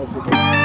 Gracias.